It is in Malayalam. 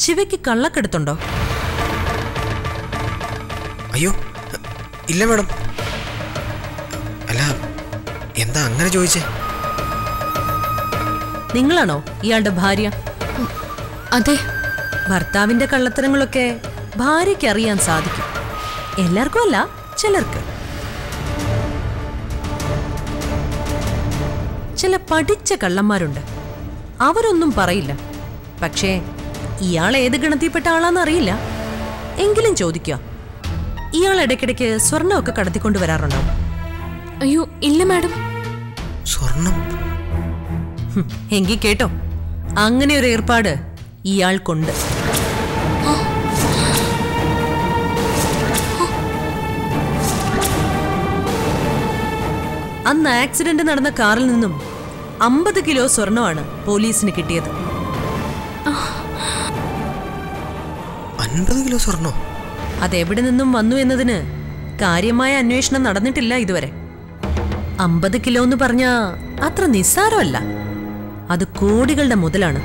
ശിവയ്ക്ക് കള്ളക്കെടുത്തുണ്ടോ? അയ്യോ ഇല്ല മാഡം. അല്ല എന്താ അങ്ങനെ ചോദിച്ചേ? നിങ്ങളാണോ ഇയാളുടെ ഭാര്യ? അതെ. ഭർത്താവിന്റെ കള്ളത്തരങ്ങളൊക്കെ ഭാര്യയ്ക്ക് അറിയാൻ സാധിക്കും. എല്ലാവർക്കും അല്ല ചിലർക്ക്. ചില പഠിച്ച കള്ളന്മാരുണ്ട്. അവരൊന്നും പറയില്ല. പക്ഷേ ഇയാൾ ഏത് ഗണത്തിൽപ്പെട്ട ആളാന്ന് അറിയില്ല. എങ്കിലും ചോദിക്കുക. ഇയാൾ ഇടയ്ക്കിടയ്ക്ക് സ്വർണമൊക്കെ കടത്തിക്കൊണ്ട് വരാറുണ്ടോ? അയ്യോ ഇല്ല മാഡം. സ്വർണം? എങ്കിൽ എങ്കി കേട്ടോ. അങ്ങനെ ഒരു ഏർപ്പാട് ഇയാൾക്കുണ്ട്. അന്ന് ആക്സിഡന്റ് നടന്ന കാറിൽ നിന്നും അമ്പത് കിലോ സ്വർണമാണ് പോലീസിന് കിട്ടിയത്. അൻപത് കിലോ സ്വർണോ അതെവിടെ നിന്നും വന്നു എന്നതിന് കാര്യമായ അന്വേഷണം നടന്നിട്ടില്ല ഇതുവരെ. അമ്പത് കിലോ എന്ന് പറഞ്ഞാ അത്ര നിസ്സാരമല്ല. അത് കോടികളുടെ മുതലാണ്.